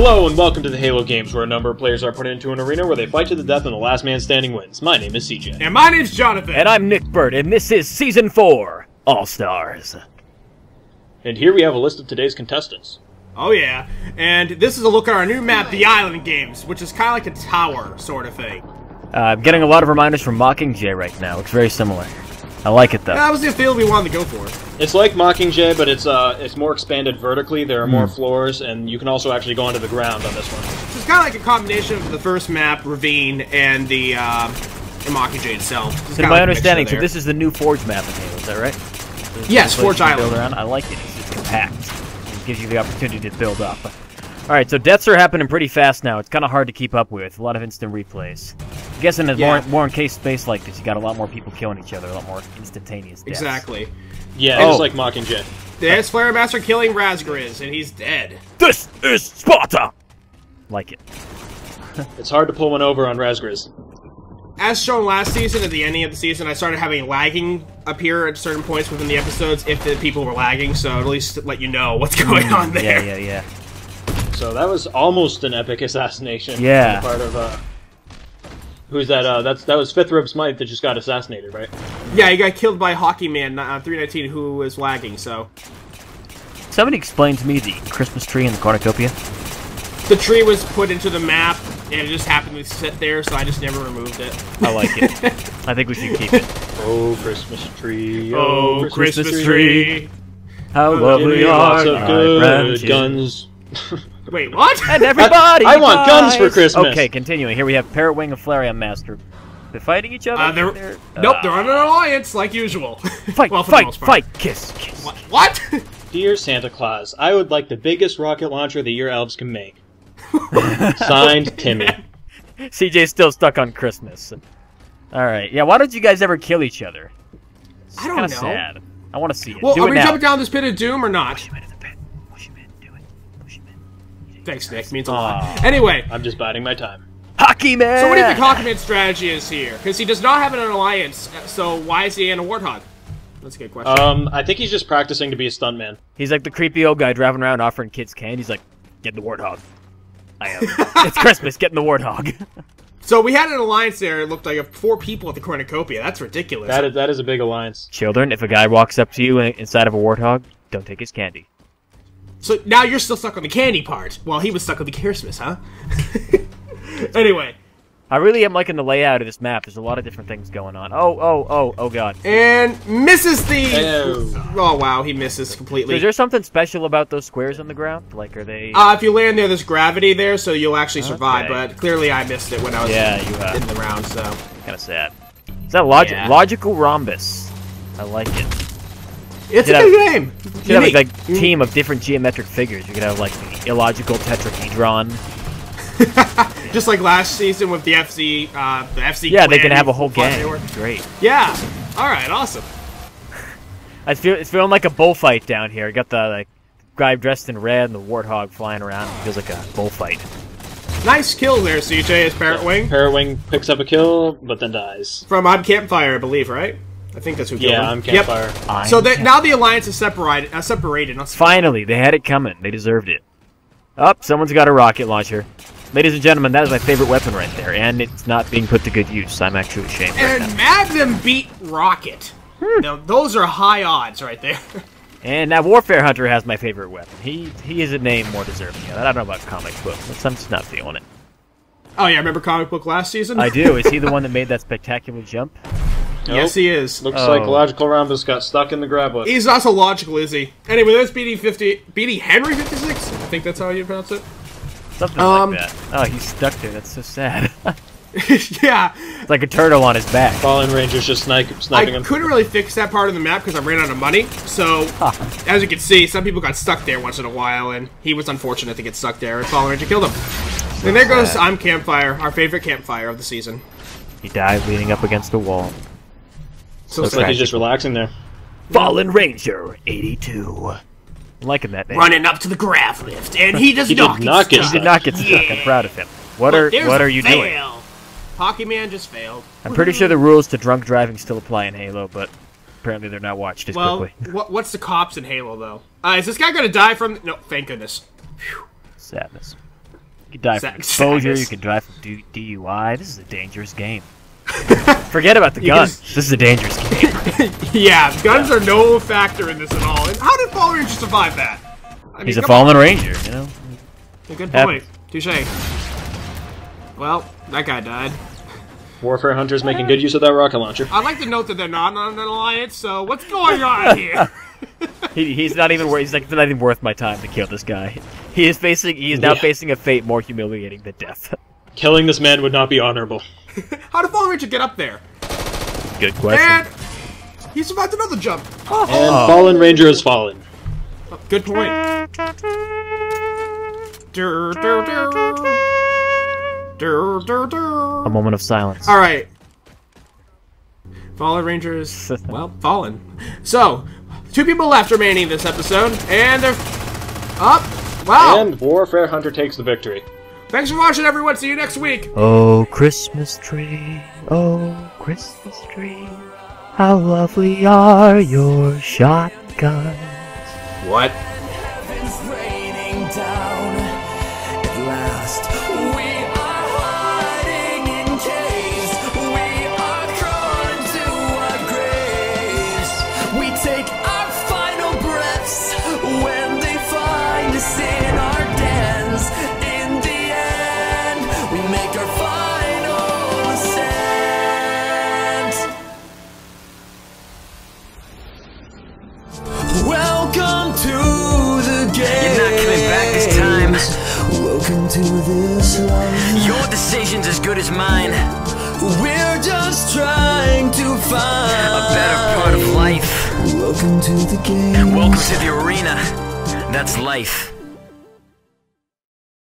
Hello and welcome to the Halo games, where a number of players are put into an arena where they fight to the death and the last man standing wins. My name is CJ. And my name's Jonathan. And I'm Nick Burt, and this is Season 4 All Stars. And here we have a list of today's contestants. oh yeah, and this is a look at our new map, the Island Games, which is kind of like a tower sort of thing. Uh, I'm getting a lot of reminders from Mockingjay right now. Looks very similar. I like it though. That was the field we wanted to go for. It's like Mockingjay, but it's uh, it's more expanded vertically. There are more floors, and you can also actually go onto the ground on this one. It's kind of like a combination of the first map, Ravine, and the uh, the Mockingjay itself. It's So kinda my like understanding, so this is the new Forge map in Halo, is that right? This is Yes, the place Forge you can build Island. around. I like it. It's compact. It gives you the opportunity to build up. All right, so deaths are happening pretty fast now. It's kind of hard to keep up with. A lot of instant replays. I'm guessing in Yeah. more, more encased space like this, you got a lot more people killing each other, a lot more instantaneous deaths. exactly. Yeah, Oh. it's like Mockingjay. There's Flare Master killing Razgriz, and he's dead. This is Sparta. Like it. It's hard to pull one over on Razgriz. As shown last season, at the ending of the season, I started having lagging appear at certain points within the episodes if the people were lagging, so at least let you know what's going mm, on there. Yeah, yeah, yeah. So that was almost an epic assassination. Yeah. on the Part of uh, who's that? Uh, that's that was Fifth Robe Smite that just got assassinated, right? Yeah, he got killed by Hockey Man uh, 319 who was lagging, so. Somebody explain to me the Christmas tree in the cornucopia. The tree was put into the map, and it just happened to sit there, so I just never removed it. I like it. I think we should keep it. Oh, Christmas tree! Oh, Christmas, tree. How lovely me lots are of thy good branches. guns. Wait, what? And everybody I want guns for Christmas. Okay, continuing. Here we have Parrot Wing and Flareon Master. They're fighting each other? Uh, they're, They're- nope, uh, they're on an alliance, like usual. Fight, well, fight, fight, kiss, kiss. What? what? Dear Santa Claus, I would like the biggest rocket launcher that your elves can make. Signed, Timmy. CJ's still stuck on Christmas. Alright, yeah, why don't you guys ever kill each other? It's I don't kinda know. sad. I want to see it. well, Do are it we now. jumping down this pit of doom or not? Thanks, Nick. Means a Aw. lot. Anyway, I'm just biding my time. Hockey man! so what do you think Hawkman's strategy is here? Because he does not have an alliance, uh, so why is he in a Warthog? That's a good question. Um, I think he's just practicing to be a stuntman. He's like the creepy old guy driving around offering kids candy. He's like, get in the warthog. I am. it's Christmas. Get in the warthog. so we had an alliance there. It looked like a, four people at the cornucopia. That's ridiculous. That is that is a big alliance. Children, if a guy walks up to you inside of a warthog, don't take his candy. So now you're still stuck on the candy part, while he was stuck on the Christmas, huh? anyway, I really am liking the layout of this map. There's a lot of different things going on. Oh, oh, oh, oh, God. and misses the. Oh. Oh wow, he misses So completely. is there something special about those squares on the ground? Like, are they? Uh, if you land there, there's gravity there, so you'll actually survive. Okay. But clearly, I missed it when I was Yeah, you, uh, in the round. So kind of sad. Is that logic? Yeah. Logical rhombus. I like it. It's Should a have- good game. You could have like, like team of different geometric figures. You could have like the illogical tetrahedron. Just like last season with the FC, uh, the FC. Yeah, they can have a whole who fought gang. Great. Yeah. All right. Awesome. I feel it's feeling like a bullfight down here. Got the like guy dressed in red and the warthog flying around. It feels like a bullfight. Nice kill there, CJ. Is Parrot Wing Parrotwing picks up a kill, but then dies. from I'm Campfire, I believe, right? I think that's who killed him. Yeah, I'm Yep. campfire. So that now the alliance is separated. Uh, separated. Finally, they had it coming. They deserved it. Up, someone's got a rocket launcher. Ladies and gentlemen, that is my favorite weapon right there, and it's not being put to good use. I'm actually ashamed. Right And now. Magnum beat Rocket. Hmm. Now those are high odds right there. And now Warfare Hunter has my favorite weapon. He he is a name more deserving. of it. I don't know about comic book. but I'm just not feeling it. oh yeah, remember comic book last season? I do. Is he the one that made that spectacular jump? Yes, he is. Looks Oh. like Logical Rhombus got stuck in the grav lift. He's not so logical, is he? Anyway, that's BD fifty, BD Henry fifty six. I think that's how you pronounce it. Something Um, like that. Oh, he's stuck there. That's so sad. yeah, it's like a turtle on his back. Fallen Ranger's just snipe, sniping I him. couldn't really fix that part of the map because I ran out of money. So, as you can see, some people got stuck there once in a while, and he was unfortunate to get stuck there, and Fallen Ranger killed him. and there goes. I'm Campfire, our favorite campfire of the season. He died leaning up against a wall. So Looks sad. like he's just relaxing there. Fallen Ranger 82. I'm liking that name. running up to the grav lift, and he does He did not, not get stuck. He did not get stuck. I'm proud of him. What But are what are you doing? fail. Hockey Man just failed. I'm pretty sure the rules to drunk driving still apply in Halo, but apparently they're not watched as Well, quickly. what, what's the cops in Halo though? Uh, is this guy gonna die from? No, thank goodness. Sadness. You can die from Sa- exposure. You can die from D- DUI. This is a dangerous game. Forget about the You can guns. just- This is a dangerous game. yeah, guns are no factor in this at all. And how did Fallen Ranger survive that? I mean, He's a come fallen ranger, you know. on. Good Happens. point. Touche. Well, that guy died. Warfare Hunter's making eh. good use of that rocket launcher. I'd like to note that they're not on an alliance, so what's going on here? He, he's not even worth. He's like it's not even worth my time to kill this guy. He is facing. He is now Yeah. facing a fate more humiliating than death. Killing this man would not be honorable. How did Fallen Ranger get up there? Good question. And he survived another jump. Oh. And oh. Fallen Ranger has fallen. Oh, good point. Dur, dur, dur. A moment of silence. All right. Fallen Rangers, well, fallen. So, two people left remaining this episode, and they're up. Wow. And Warfare Hunter takes the victory. Thanks for watching, everyone. See you next week. Oh, Christmas tree, oh, Christmas tree, how lovely are your shotguns. What? This life. Your decision's as good as mine. We're just trying to find A better part of life. Welcome to the game. Welcome to the arena. That's life.